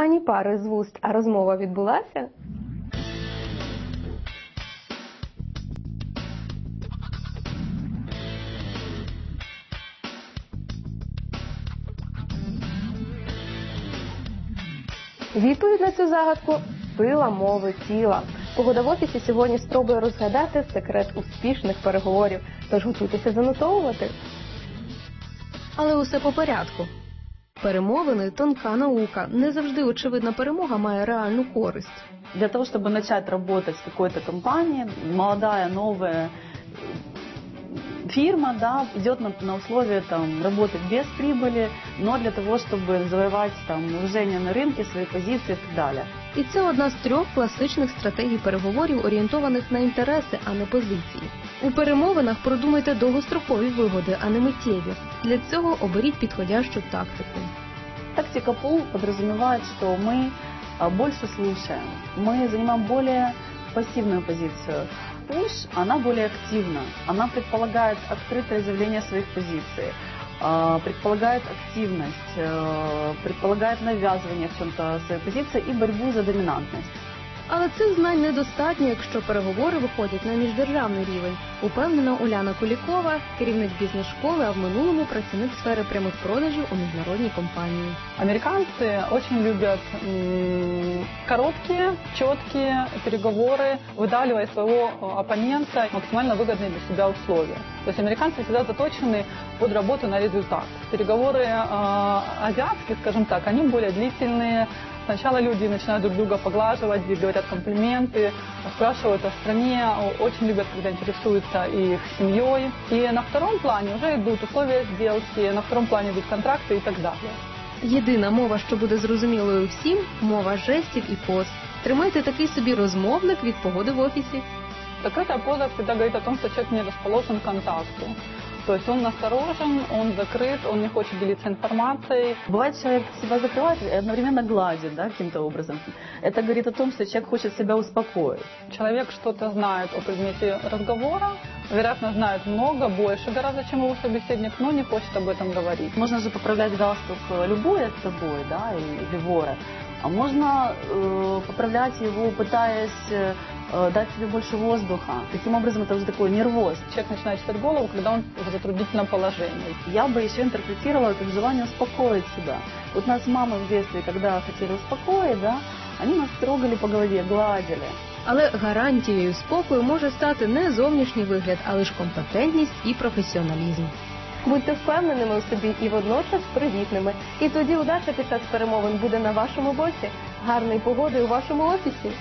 Ані пари з вуст, а розмова відбулася. Відповідь на цю загадку сила мови тіла. Погода в офісі сьогодні спробує розгадати секрет успішних переговорів, тож готуйтеся занотовувати. Але усе по порядку. Перемовини тонка наука. Не завжди очевидна перемога має реальну користь. Для того, чтобы начать работать в какой-то компании, молодая, новая э, фирма, да, идет на, на условия там работать без прибыли, но для того, чтобы завоевать там уважение на рынке, свои позиции и так далее. І це одна з трьох класичних стратегій переговорів, орієнтованих на інтереси, а не позиції. У перемовинах продумайте довгострокові вигоди, а не миттєві. Для цього оберіть підходящу тактику. Тактика пул подразумевает, что мы а, больше слушаем, мы занимаем более пассивную позицию. Пуш, она более активна, она предполагает открытое заявление своих позиций, а, предполагает активность, э, предполагает навязывание в чем-то своей позиции и борьбу за доминантность. Але цих знань недостатньо, якщо переговори виходять на міждержавний рівень. Упевнена Уляна Кулікова, керівник бізнес-школи, а в минулому працівник сфери прямих продажів у міжнародній компанії. Американцы очень любят м, короткие, четкие переговоры, выдавливая своего э, оппонента максимально выгодные для себя условия. То есть американцы всегда заточены под работу на результат. Переговоры э, азиатские, скажем так, они более длительные. Сначала люди начинают друг друга поглаживать, говорят комплименты, спрашивают о стране, о- очень любят, когда интересуются их семьей. И на втором плане уже идут условия сделки, на втором плане идут контракты и так далее. Єдина мова, що буде зрозумілою всім мова жестів і поз. Тримайте такий собі розмовник від погоди в офісі. Закрытая поза всегда говорит о том, что человек не расположен к контакту. То есть он насторожен, он закрыт, он не хочет делиться информацией. Бывает, человек себя закрывает и одновременно гладит, да, каким-то образом. Это говорит о том, что человек хочет себя успокоить. Человек что-то знает о предмете разговора, вероятно, знает много, больше гораздо, чем его собеседник, но не хочет об этом говорить. Можно же поправлять галстук э, любой от собой, да, или, или вора. А можно э, поправлять его, пытаясь э, э, дать себе больше воздуха. Таким образом, это уже такой нервоз. Человек начинает читать голову, когда он в затруднительном положении. Я бы еще интерпретировала как желание успокоить себя. Вот нас мамы в детстве, когда хотели успокоить, да, они нас трогали по голове, гладили. Але гарантією спокою може стати не зовнішній вигляд, а лише компетентність і професіоналізм. Будьте впевненими у собі і водночас привітними. І тоді удача під час перемовин буде на вашому боці. Гарної погоди у вашому офісі.